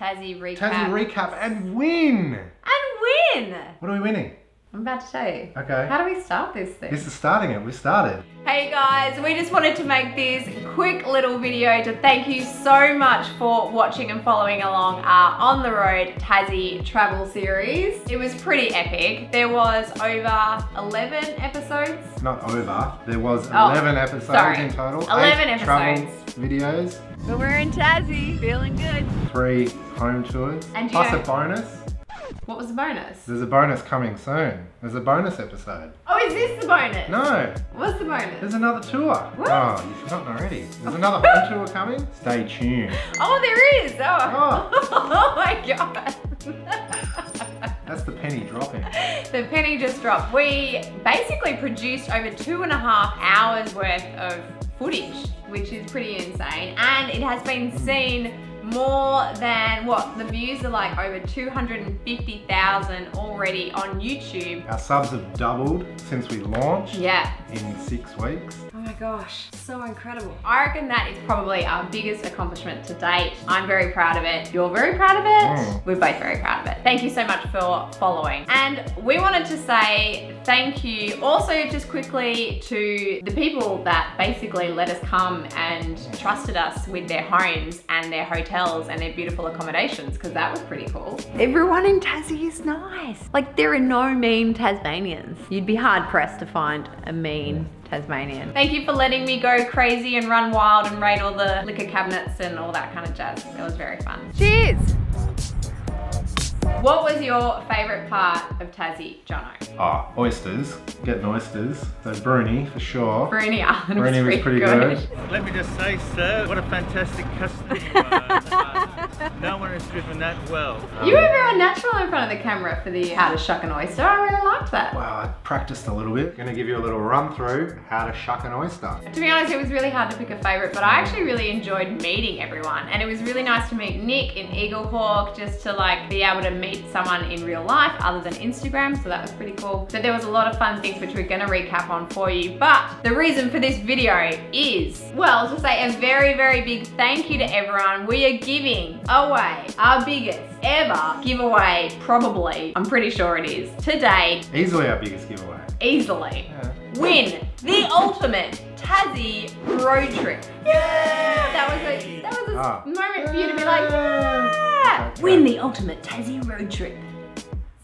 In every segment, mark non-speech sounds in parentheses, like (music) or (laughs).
Tassie recap. Tassie recap and win. and win. What are we winning? I'm about to tell you. Okay. How do we start this thing? This is starting it. We started. Hey guys, we just wanted to make this quick little video to thank you so much for watching and following along our On the Road Tassie travel series. It was pretty epic. There was over 11 episodes. Not over. There was Oh, 11 episodes sorry. in total. 11 Eight travel episodes. videos, But we're in Tassie, feeling good. three home tours, And plus a bonus. What was the bonus? There's a bonus coming soon. There's a bonus episode. Oh, is this the bonus? No, What's the bonus? there's another tour. What? Oh, you've forgotten already. There's another home tour coming. Stay tuned. Oh, there is. Oh, oh, (laughs) oh my god. That's the penny dropping. (laughs) The penny just dropped. We basically produced over two and a half hours worth of footage, which is pretty insane. And it has been seen more than what? The views are like over 250,000 already on YouTube. Our subs have doubled since we launched Yeah. in six weeks. My gosh, so incredible. I reckon that is probably our biggest accomplishment to date. I'm very proud of it. You're very proud of it. Mm. We're both very proud of it. Thank you so much for following. And we wanted to say thank you also just quickly to the people that basically let us come and trusted us with their homes and their hotels and their beautiful accommodations because that was pretty cool. Everyone in Tassie is nice. Like there are no mean Tasmanians. You'd be hard pressed to find a mean Tasmanian. Thank you for letting me go crazy and run wild and raid all the liquor cabinets and all that kind of jazz. It was very fun. Cheers! What was your favourite part of Tassie, Jono? Oh, oysters. Getting oysters. So Bruny for sure. Bruny Island Bruny was pretty good. Let me just say, sir, what a fantastic customer you are. (laughs) No one has driven that well. You were very natural in front of the camera for the how to shuck an oyster. I really liked that. Wow, I practiced a little bit. Gonna give you a little run through how to shuck an oyster. To be honest, it was really hard to pick a favourite, but I actually really enjoyed meeting everyone. And it was really nice to meet Nick in Eaglehawk, just to like be able to meet someone in real life other than Instagram. So that was pretty cool. But there was a lot of fun things which we're gonna recap on for you. But the reason for this video is, well, to say a very, very big thank you to everyone. We are giving away our biggest ever giveaway, probably, I'm pretty sure it is, Today. Easily our biggest giveaway. Easily Yeah. win the ultimate Tassie road trip. Yeah! That was a that was a Ah. moment for you to be like, yeah! Okay. Win the ultimate Tassie road trip.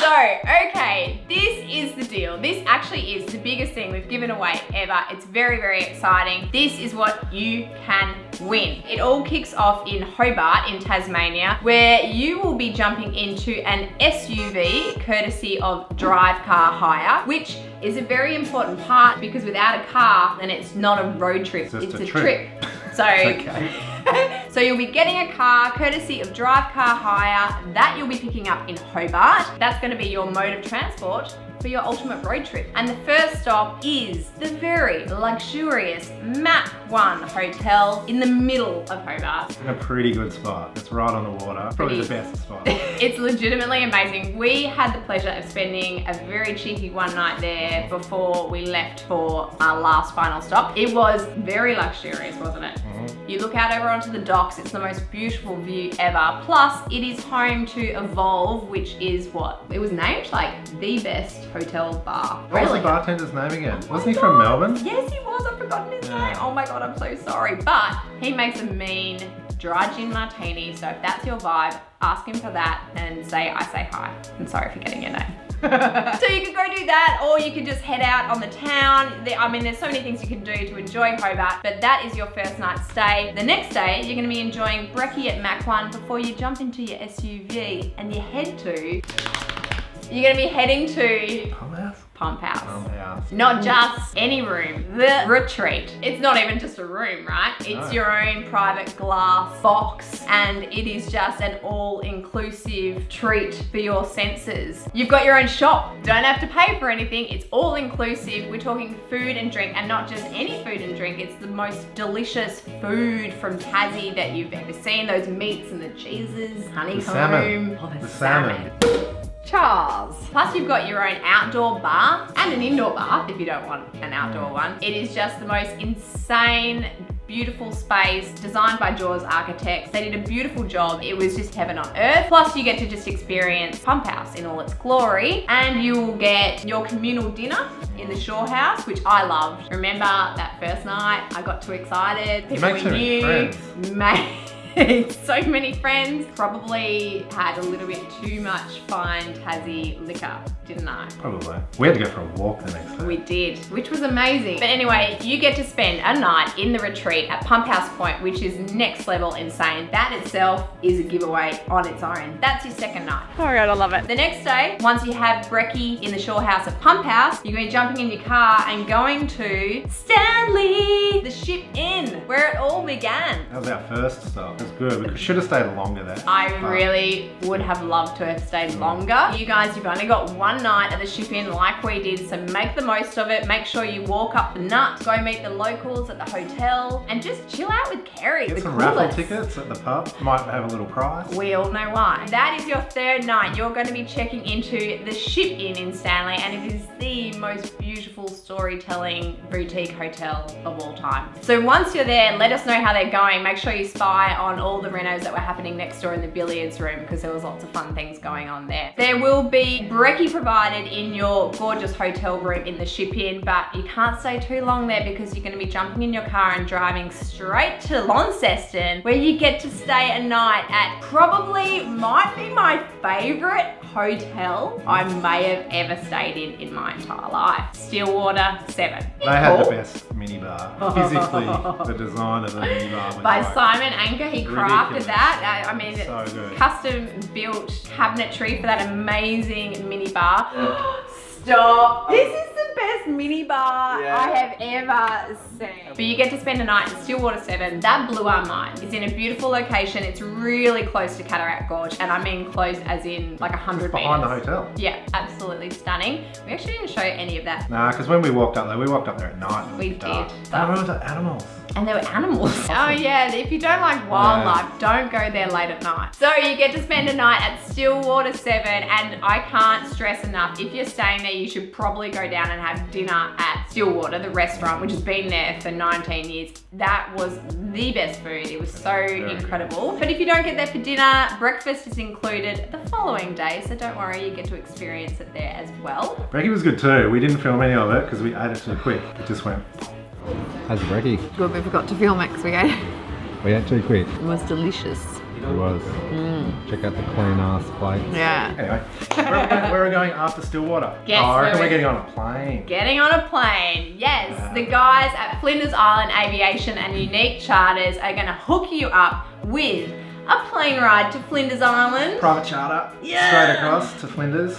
So, okay, this is the deal. This actually is the biggest thing we've given away ever. It's very, very exciting. This is what you can win. It all kicks off in Hobart in Tasmania, where you will be jumping into an SUV courtesy of Drive Car Hire, which is a very important part because without a car, then it's not a road trip, It's just it's a a trip. trip. (laughs) So, Okay. (laughs) so you'll be getting a car courtesy of Drive Car Hire that you'll be picking up in Hobart. That's going to be your mode of transport for your ultimate road trip. And the first stop is the very luxurious Mac 1 Hotel in the middle of Hobart. In a pretty good spot. It's right on the water. Probably the best (laughs) spot. It's legitimately amazing. We had the pleasure of spending a very cheeky one night there before we left for our last final stop. It was very luxurious, wasn't it? Mhm. You look out over onto the docks, it's the most beautiful view ever. Plus, it is home to Evolve, which is what? It was named like the best hotel bar. What was the bartender's name again? Oh Wasn't he from Melbourne? Yes, he was. I've forgotten his Yeah. name. Oh my god, I'm so sorry. But he makes a mean dry gin martini. So if that's your vibe, ask him for that and say I say hi. I'm sorry for getting your name. So you can go do that or you can just head out on the town. I mean, there's so many things you can do to enjoy Hobart, but that is your first night stay. The next day, you're gonna be enjoying brekkie at Mac 1 before you jump into your SUV and you head to, you're gonna be heading to? Pump House. Pump house. Not just any room, the retreat. It's not even just a room, right? It's No. your own private glass box and it is just an all-inclusive treat for your senses. You've got your own shop. Don't have to pay for anything. It's all inclusive. We're talking food and drink and not just any food and drink. It's the most delicious food from Tassie that you've ever seen. Those meats and the cheeses, honeycomb. salmon. Oh, The salmon. Charles. Plus you've got your own outdoor bar and an indoor bath if you don't want an outdoor mm. one. It is just the most insane, beautiful space designed by Jaws Architects. They did a beautiful job. It was just heaven on earth. Plus you get to just experience Pump House in all its glory and you will get your communal dinner in the Shore House, which I loved. Remember that first night? I got too excited. People make we so many friends. Made (laughs) so many friends. Probably had a little bit too much fine Tassie liquor, didn't I? Probably. We had to go for a walk the next day. We did, which was amazing. But anyway, you get to spend a night in the retreat at Pump House Point, which is next level insane. That itself is a giveaway on its own. That's your second night. Oh my god, I love it. The next day, once you have brekkie in the shore house at Pump House, you're going to be jumping in your car and going to Stanley, the ship inn, where it all began. That was our first stop. It was good. We should have stayed longer there. I But really would have loved to have stayed mm. longer. You guys, you've only got one night at the ship inn like we did, so make the most of it. Make sure you walk up the nut, go meet the locals at the hotel, and just chill out with Kerry, Get the some coolest. raffle tickets at the pub. Might have a little prize. We all know why. That is your third night. You're going to be checking into the Ship Inn in Stanley, and it is the most beautiful storytelling boutique hotel of all time. So once you're there, let us know how they're going. Make sure you spy on all the renos that were happening next door in the billiards room because there was lots of fun things going on there. There will be brekkie provided in your gorgeous hotel room in the Ship Inn, but you can't stay too long there because you're going to be jumping in your car and driving straight to Launceston, where you get to stay a night at probably might be my favorite hotel I may have ever stayed in in my entire life. Stillwater 7. They had the Cool. best minibar. Physically, the design of the minibar was By like, Simon Anker, he crafted Ridiculous. that. I I mean, So it's good. custom built cabinetry for that amazing minibar. (gasps) Stop. This is the best minibar I have ever seen. But you get to spend a night in Stillwater 7. That blew our mind. It's in a beautiful location. It's really close to Cataract Gorge. And I mean close as in like 100 Just behind the hotel. Yeah, absolutely stunning. We actually didn't show any of that. Nah, because when we walked up there, we walked up there at night. and We was dark. did. I remember the animals. And there were animals. (laughs) Oh yeah, if you don't like wildlife, don't go there late at night. So you get to spend a night at Stillwater 7 and I can't stress enough, if you're staying there, you should probably go down and have dinner at Stillwater, the restaurant, which has been there for 19 years. That was the best food. It was so incredible. But if you don't get there for dinner, breakfast is included the following day, so don't worry, you get to experience it there as well. Brekkie was good too. We didn't film any of it because we ate it too quick. It just went. How's the brekkie? Good, we forgot to film it because we ate it. We ate too quick. It was delicious. It was. Mm. Check out the clean ass plates. Yeah. Anyway, where are we going, where are we going after Stillwater? Guess oh, I reckon we're we- getting on a plane. Getting on a plane. Yes, the guys at Flinders Island Aviation and Unique Charters are going to hook you up with a plane ride to Flinders Island. Private charter. Yeah. Straight across to Flinders.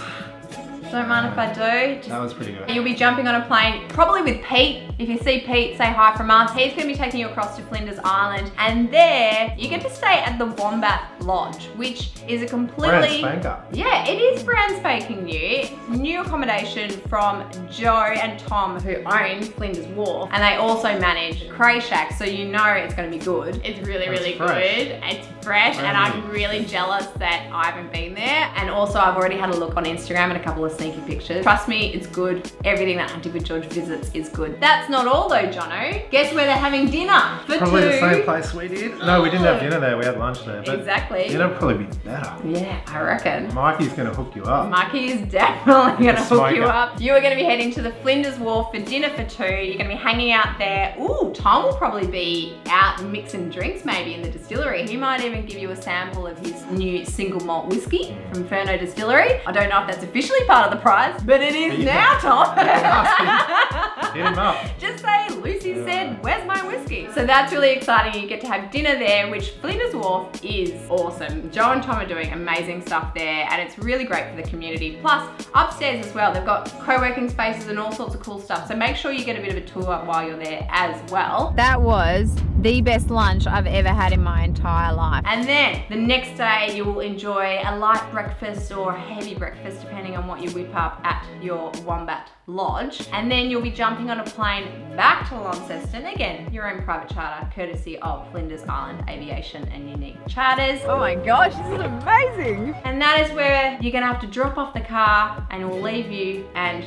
Don't mind if I do. Just That was pretty good. You'll be jumping on a plane, probably with Pete. If you see Pete, say hi from us. He's going to be taking you across to Flinders Island. And there, you get to stay at the Wombat Lodge, which is a completely... Brand spanker. Yeah, it is brand spanking new. New accommodation from Joe and Tom, who own Flinders Wharf, and they also manage Cray Shack, so you know it's going to be good. It's really, It's really fresh. good. It's fresh, and Brand I'm really jealous that I haven't been there. And also, I've already had a look on Instagram and a couple of sneaky pictures. Trust me, it's good. Everything that Hunting for George visits is good. That's not all though, Jono. Guess where they're having dinner for Probably two? the same place we did. No, we didn't have dinner there. We had lunch there. But Exactly. Dinner probably be better. Yeah, I reckon. Mikey's going to hook you up. Mikey is definitely gonna hook you up. You are gonna be heading to the Flinders Wharf for dinner for two. You're gonna be hanging out there. Ooh, Tom will probably be out mixing drinks maybe in the distillery. He might even give you a sample of his new single malt whiskey from Furneaux Distillery. I don't know if that's officially part of the prize, but it is now, Tom. (laughs) (laughs) Hit him up. Just say, Lucy said, where's my whiskey? So that's really exciting. You get to have dinner there, which Flinders Wharf is awesome. Joe and Tom are doing amazing stuff there, and it's really great for the community. Plus, upstairs as well, they've got co-working spaces and all sorts of cool stuff. So make sure you get a bit of a tour while you're there as well. That was the best lunch I've ever had in my entire life. And then the next day, you will enjoy a light breakfast or a heavy breakfast, depending on what you whip up at your Wombat Lodge. And then you'll be jumping on a plane back to Launceston, again, your own private charter, courtesy of Flinders Island Aviation and Unique Charters. Oh my gosh, this is amazing. And that is where you're gonna have to drop off the car and we'll leave you and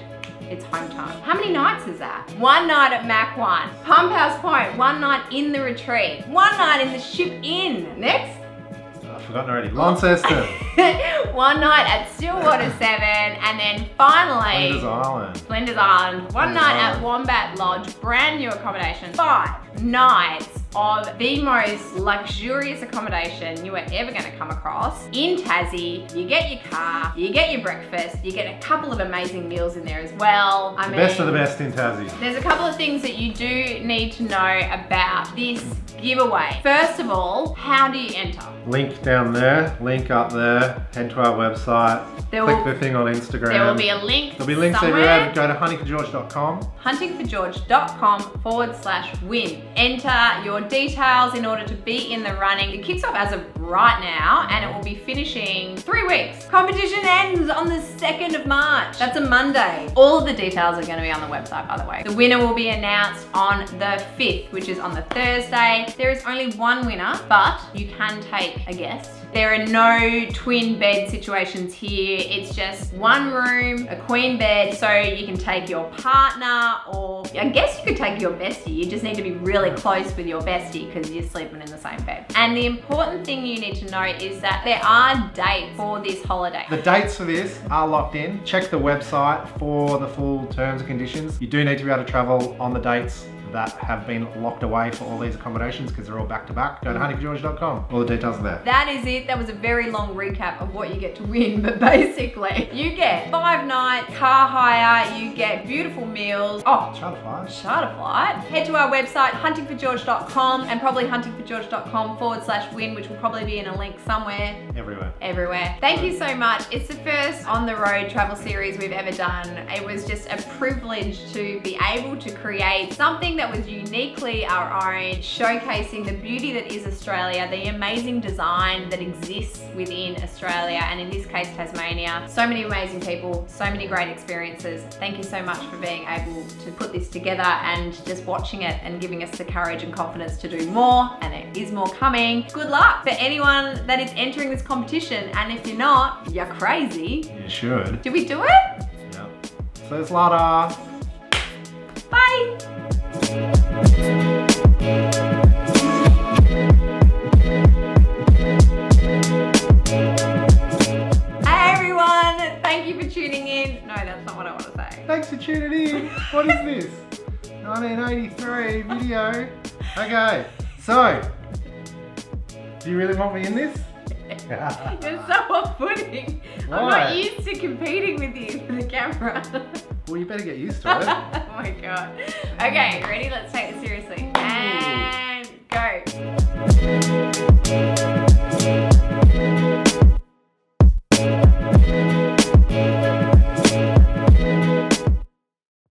it's home time. How many nights is that? One night at Mac 1, Pump House Point, one night in the retreat, one night in the Ship Inn. Next. I've forgotten already. Launceston. (laughs) one night at Stillwater (laughs) 7, and then finally, Flinders Island. Flinders Island. One Flinders night Island. at Wombat Lodge, brand new accommodation. Five nights of the most luxurious accommodation you are ever gonna come across. In Tassie, you get your car, you get your breakfast, you get a couple of amazing meals in there as well. I mean, Best of the best in Tassie. there's a couple of things that you do need to know about this giveaway. First of all, how do you enter? Link down there, link up there, head to our website, There click will- the thing on Instagram. There will be a link There'll be links somewhere. everywhere. Go to huntingforgeorge.com. huntingforgeorge.com forward slash win. Enter your details in order to be in the running. It kicks off as of right now and it will be finishing three weeks. Competition ends on the 2nd of March. That's a Monday. All the details are going to be on the website, by the way. The winner will be announced on the 5th, which is on the Thursday. There is only one winner, but you can take a guest. There are no twin bed situations here. It's just one room, a queen bed, so you can take your partner or I guess you could take your bestie. You just need to be really close with your bestie because you're sleeping in the same bed. And the important thing you need to know is that there are dates for this holiday. The dates for this are locked in. Check the website for the full terms and conditions. You do need to be able to travel on the dates that have been locked away for all these accommodations because they're all back to back. Go to huntingforgeorge.com. All the details are there. That is it. That was a very long recap of what you get to win, (laughs) but basically, you get five night car hire, you get beautiful meals. Oh, Charter flight. charter flight. Head to our website, huntingforgeorge.com and probably huntingforgeorge.com forward slash win, which will probably be in a link somewhere Everywhere. everywhere. Thank you so much. It's the first on the road travel series we've ever done. It was just a privilege to be able to create something that was uniquely our own, showcasing the beauty that is Australia, the amazing design that exists within Australia, and in this case, Tasmania. So many amazing people, so many great experiences. Thank you so much for being able to put this together and just watching it and giving us the courage and confidence to do more, and there is more coming. Good luck for anyone that is entering this competition, and if you're not, you're crazy. You should. Did we do it? Yeah. So it's later. Bye! Hey everyone, thank you for tuning in. No, that's not what I want to say. Thanks for tuning in. What is this? 1983 video. Okay, so do you really want me in this? (laughs) You're so (laughs) off-putting. I'm not used to competing with you for the camera. well, you better get used to it. (laughs) oh my god. Okay, ready? Let's take this seriously. And go.